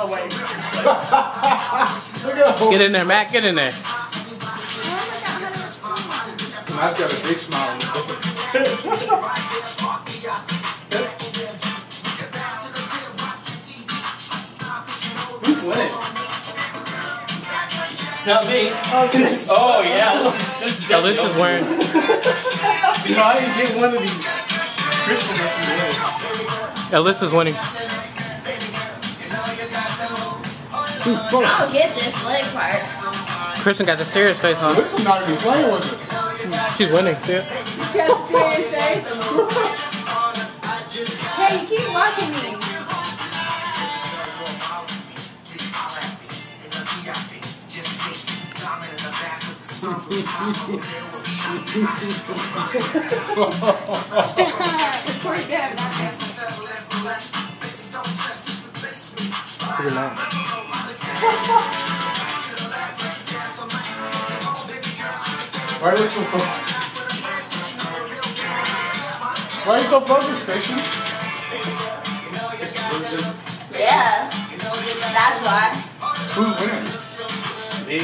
away. Look at him. Get in there, Matt. Get in there. Matt's got a big smile on his face. Who's winning? Not me. Oh, oh yeah, this is this is oh, Alyssa definitely is wearing. You know, I didn't get one of these. Crystal must be winning. Alyssa's winning. I'll get this leg part. Kristen got the serious face on. This is not even playing with it. She's winning. See it? You got serious face. hey, you keep watching me. Stop. Look at that. Why are you so focused? Why are you so focused, Christian? Yeah. That's why. Who's winning? Me.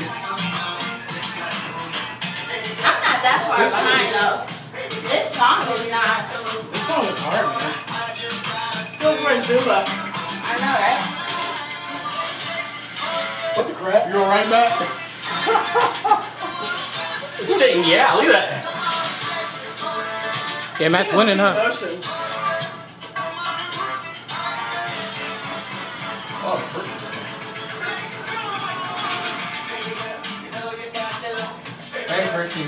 I'm not that far This behind is- though. This song is not. This song is hard, man. Go for it, Zumba. I know, right? Brett. You alright, Matt? Sitting, yeah, look at that. Yeah, Matt's winning, huh? Emotions. Oh, it's. Hey, Percy,